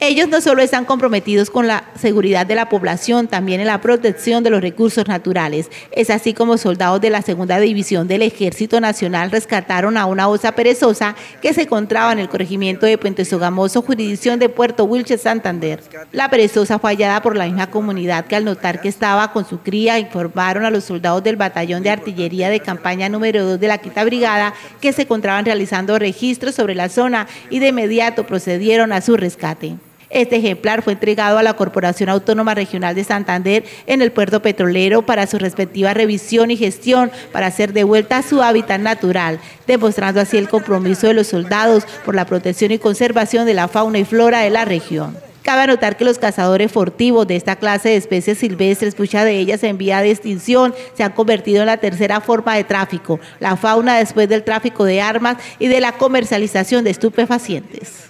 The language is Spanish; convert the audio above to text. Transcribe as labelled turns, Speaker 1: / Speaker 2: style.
Speaker 1: Ellos no solo están comprometidos con la seguridad de la población, también en la protección de los recursos naturales. Es así como soldados de la segunda división del Ejército Nacional rescataron a una osa perezosa que se encontraba en el corregimiento de Puente Sogamoso, jurisdicción de Puerto Wilches, Santander. La perezosa fue hallada por la misma comunidad que al notar que estaba con su cría informaron a los soldados del batallón de artillería de campaña número 2 de la Quinta Brigada que se encontraban realizando registros sobre la zona y de inmediato procedieron a su rescate. Este ejemplar fue entregado a la Corporación Autónoma Regional de Santander en el puerto petrolero para su respectiva revisión y gestión para ser devuelta a su hábitat natural, demostrando así el compromiso de los soldados por la protección y conservación de la fauna y flora de la región. Cabe anotar que los cazadores furtivos de esta clase de especies silvestres, muchas de ellas en vía de extinción, se han convertido en la tercera forma de tráfico, la fauna después del tráfico de armas y de la comercialización de estupefacientes.